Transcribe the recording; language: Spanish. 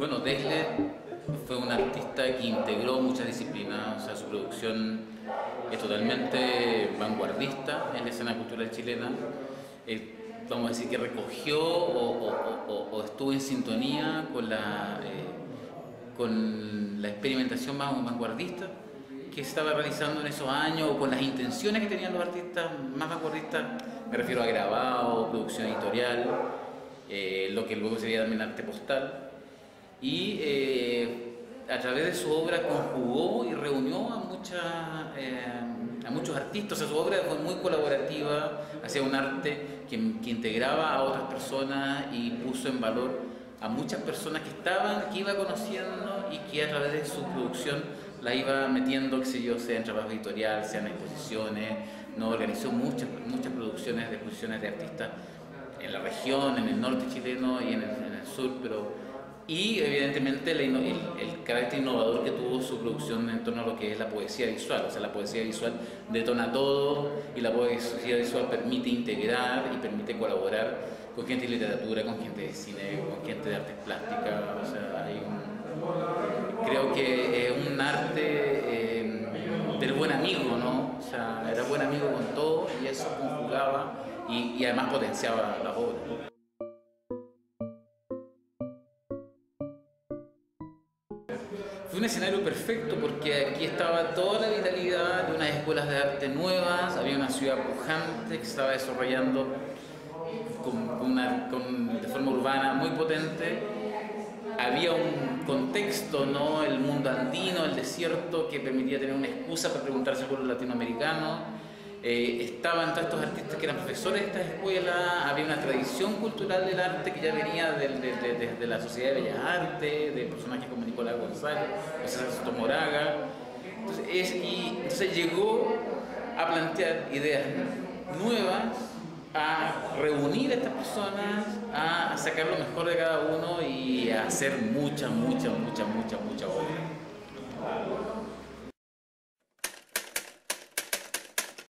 Bueno, Dexler fue un artista que integró muchas disciplinas, o sea, su producción es totalmente vanguardista en la escena cultural chilena. Eh, vamos a decir que recogió o, estuvo en sintonía con la, eh, con la experimentación más vanguardista que estaba realizando en esos años o con las intenciones que tenían los artistas más vanguardistas, me refiero a grabado, producción editorial, eh, lo que luego sería también arte postal. Y eh, a través de su obra conjugó y reunió a, mucha, eh, a muchos artistas. su obra fue muy colaborativa, hacía un arte que, que, integraba a otras personas y puso en valor a muchas personas que estaban, que iba conociendo y que a través de su producción la iba metiendo, qué sé yo, sea en trabajo editorial, sea en exposiciones, no organizó muchas, muchas producciones de exposiciones de artistas en la región, en el norte chileno y en el, sur, pero y evidentemente el, carácter innovador que tuvo su producción en torno a lo que es la poesía visual, o sea, la poesía visual detona todo y la poesía visual permite integrar y permite colaborar con gente de literatura, con gente de cine, con gente de artes plásticas, o sea, hay creo que es un arte eh, del buen amigo, ¿no? O sea, era buen amigo con todo y eso conjugaba y, además potenciaba la obra. Fue un escenario perfecto porque aquí estaba toda la vitalidad de unas escuelas de arte nuevas, había una ciudad pujante que estaba desarrollando de forma urbana muy potente, había un contexto, ¿no? el mundo andino, el desierto, que permitía tener una excusa para preguntarse por los latinoamericanos eh, estaban todos estos artistas que eran profesores de esta escuela, había una tradición cultural del arte que ya venía de, la Sociedad de Bellas Artes, de personajes como Nicolás González, José Moraga. Entonces, y, entonces llegó a plantear ideas nuevas, a reunir a estas personas, a sacar lo mejor de cada uno y a hacer mucha, mucha, mucha, mucha, mucha obra.